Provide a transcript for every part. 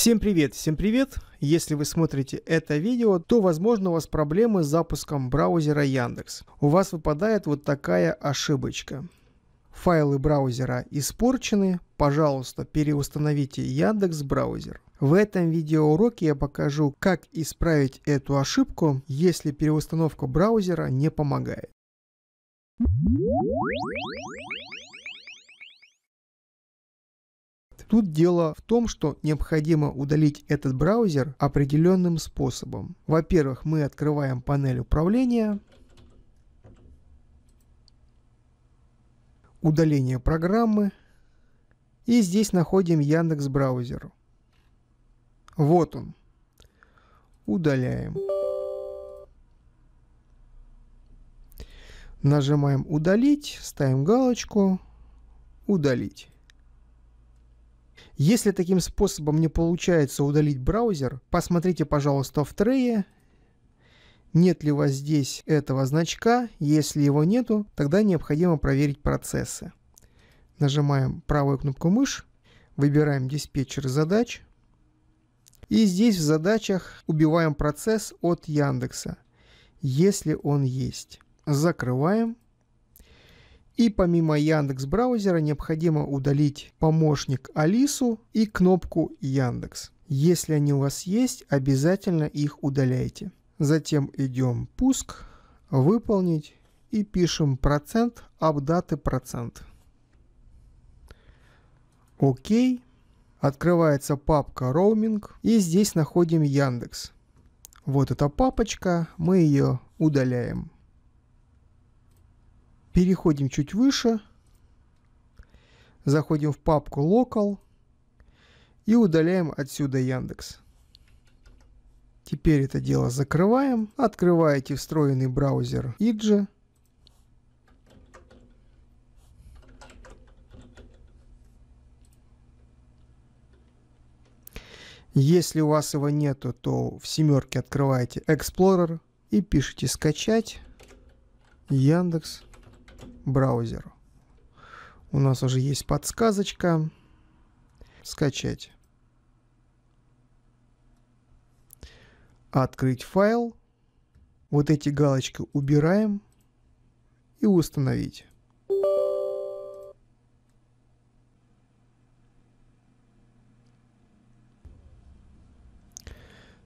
Всем привет, всем привет! Если вы смотрите это видео, то возможно у вас проблемы с запуском браузера Яндекс. У вас выпадает вот такая ошибочка. Файлы браузера испорчены, пожалуйста, переустановите Яндекс браузер. В этом видеоуроке я покажу, как исправить эту ошибку, если переустановка браузера не помогает. Тут дело в том, что необходимо удалить этот браузер определенным способом. Во-первых, мы открываем панель управления, удаление программы, и здесь находим Яндекс браузер. Вот он. Удаляем. Нажимаем удалить, ставим галочку, удалить. Если таким способом не получается удалить браузер, посмотрите, пожалуйста, в трее, нет ли у вас здесь этого значка. Если его нету, тогда необходимо проверить процессы. Нажимаем правую кнопку мышь, выбираем диспетчер задач. И здесь в задачах убиваем процесс от Яндекса, если он есть. Закрываем. И помимо Яндекс браузера необходимо удалить помощник Алису и кнопку Яндекс. Если они у вас есть, обязательно их удаляйте. Затем идем пуск, выполнить и пишем процент апдаты процент. Окей. Открывается папка роуминг и здесь находим Яндекс. Вот эта папочка, мы ее удаляем. Переходим чуть выше. Заходим в папку Local. И удаляем отсюда Яндекс. Теперь это дело закрываем. Открываете встроенный браузер Idge. Если у вас его нету, то в семерке открываете Explorer и пишите скачать Яндекс браузеру. У нас уже есть подсказочка. Скачать. Открыть файл. Вот эти галочки убираем и установить.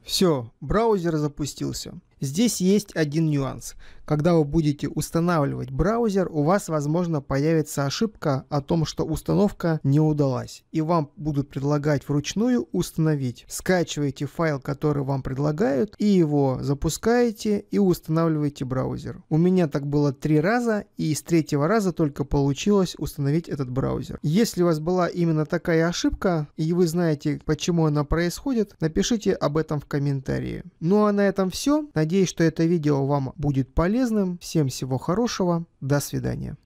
Все, браузер запустился. Здесь есть один нюанс. Когда вы будете устанавливать браузер, у вас, возможно, появится ошибка о том, что установка не удалась. И вам будут предлагать вручную установить. Скачиваете файл, который вам предлагают, и его запускаете и устанавливаете браузер. У меня так было три раза, и с третьего раза только получилось установить этот браузер. Если у вас была именно такая ошибка, и вы знаете, почему она происходит, напишите об этом в комментарии. Ну а на этом все. Надеюсь, что это видео вам будет полезным. Всем всего хорошего. До свидания.